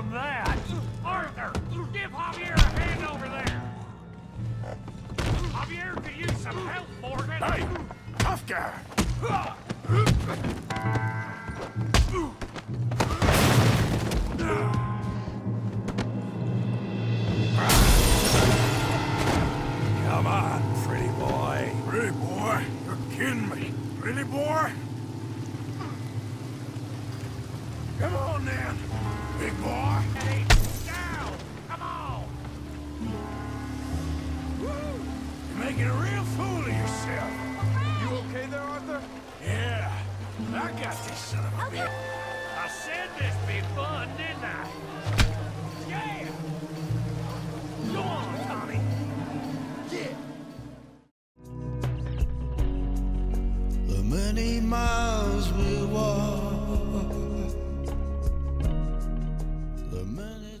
from that. Arthur, give Javier a hand over there. Javier could use some help, Morgan. Hey, tough guy. Come on, pretty boy. Pretty boy? You're kidding me. Pretty boy? Come on, then. Big making a real fool of yourself. You okay there, Arthur? Yeah. I got this son of a okay. bitch. I said this be fun, didn't I? Yeah! Go on, Tommy. Yeah! The many miles we walk. The many